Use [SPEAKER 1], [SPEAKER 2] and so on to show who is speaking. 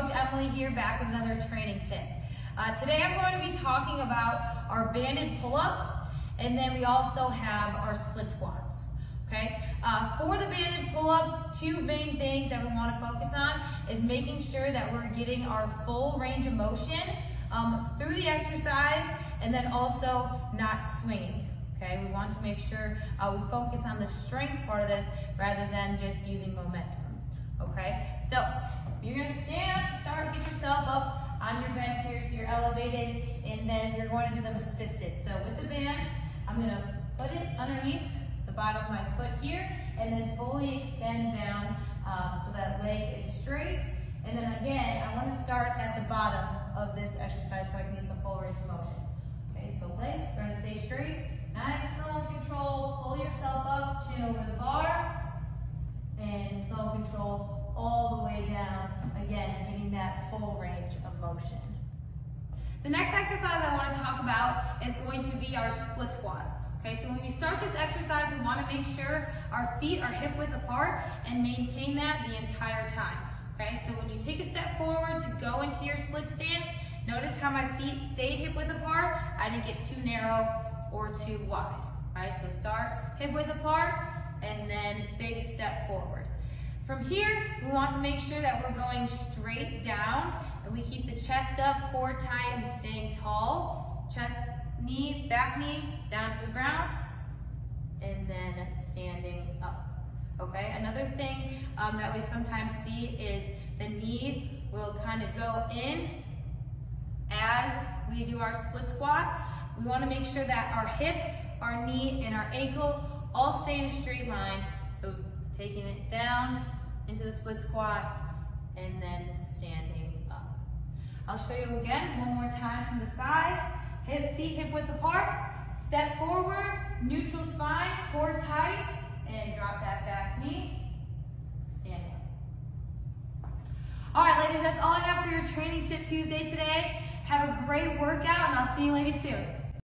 [SPEAKER 1] Coach Emily here back with another training tip. Uh, today I'm going to be talking about our banded pull-ups and then we also have our split squats. Okay, uh, for the banded pull-ups, two main things that we want to focus on is making sure that we're getting our full range of motion um, through the exercise and then also not swinging. Okay, we want to make sure uh, we focus on the strength part of this rather than just using momentum. Okay, so you're gonna stand up, start, get yourself up on your bench here so and then you're going to do them assisted. So with the band, I'm gonna put it underneath the bottom of my foot here, and then fully extend down um, so that leg is straight. And then again, I wanna start at the bottom of this exercise so I can get the full range of motion. Okay, so legs, try to stay straight. Nice, slow control, pull yourself up, chin over the bar, The next exercise I want to talk about is going to be our split squat. Okay, so when we start this exercise, we want to make sure our feet are hip width apart and maintain that the entire time. Okay, so when you take a step forward to go into your split stance, notice how my feet stayed hip width apart. I didn't get too narrow or too wide. Right, so start hip width apart and then big step forward. From here, we want to make sure that we're going straight down and we keep the chest up, core tight, and staying tall. Chest, knee, back knee, down to the ground, and then standing up. Okay, another thing um, that we sometimes see is the knee will kind of go in as we do our split squat. We want to make sure that our hip, our knee, and our ankle all stay in a straight line. So taking it down into the split squat and then standing up. I'll show you again one more time from the side. Hip, feet hip width apart. Step forward, neutral spine, core tight, and drop that back knee. Stand up. All right, ladies, that's all I have for your Training Tip Tuesday today. Have a great workout, and I'll see you ladies soon.